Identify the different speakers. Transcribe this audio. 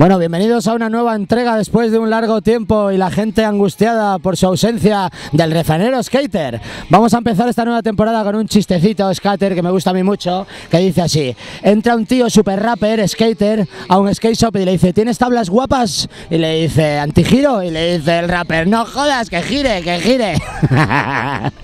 Speaker 1: Bueno, bienvenidos a una nueva entrega después de un largo tiempo y la gente angustiada por su ausencia del refranero skater. Vamos a empezar esta nueva temporada con un chistecito skater que me gusta a mí mucho, que dice así: entra un tío super rapper, skater, a un skate shop y le dice, ¿tienes tablas guapas? Y le dice, antigiro, y le dice el rapper, no jodas, que gire, que gire.